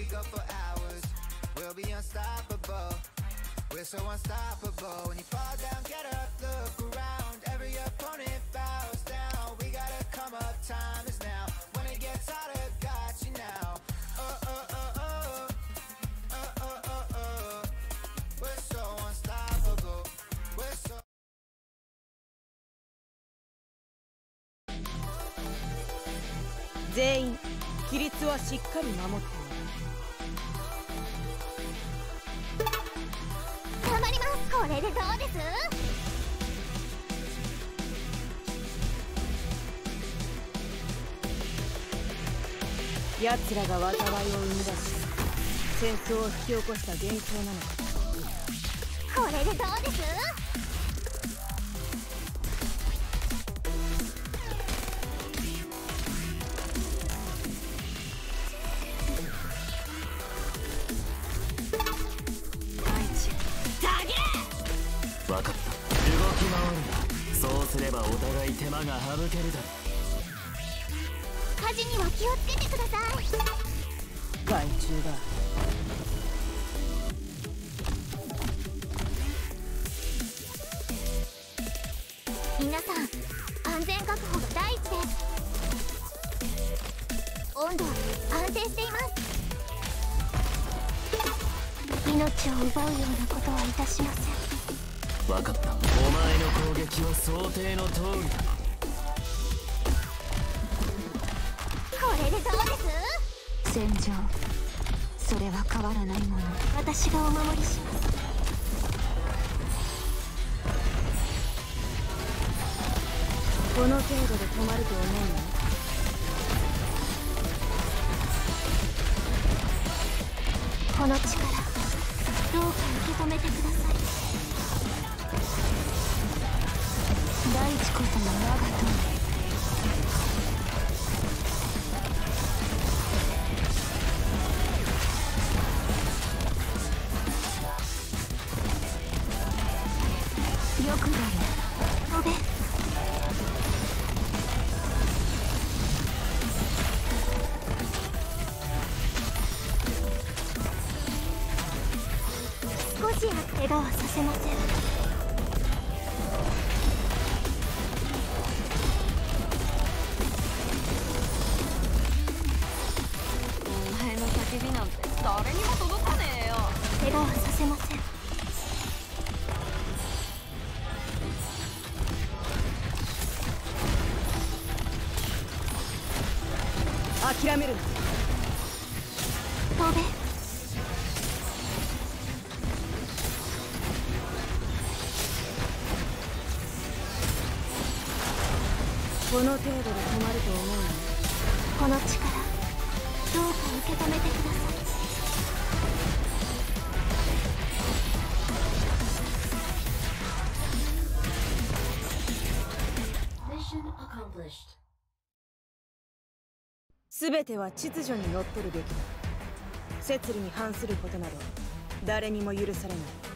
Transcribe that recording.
we go for hours. We'll be unstoppable. We're so unstoppable. When you fall down, get up, look around. Every opponent bows down. We gotta come up, time is now. When it gets harder, got you now. Oh, oh, oh, oh. Oh, oh, oh, oh. We're so unstoppable. We're so 全員規律はしっかり守って頑張りますこれでどうです奴らが災いを生み出し戦争を引き起こした現象なのかこれでどうです？かった。動き回る。んだそうすればお互い手間が省けるだろ火事には気をつけてください。害虫だ皆さん安全確保が第一です。温度は安定しています。命を奪うようなことはいたしません分かった。お前の攻撃は想定の通りだこれでどうです。戦場それは変わらないもの。私がお守りしますこの程度で止まると思うの？この力どうか受け止めてください。大地こそが我が友よくだよ飛べ少しは怪我はさせません。はさせません。諦めるな。飛べ。この程度で止まると思うの？この力どうか受け止めてください全ては秩序にのっとるべきだ。摂理に反することなど誰にも許されない。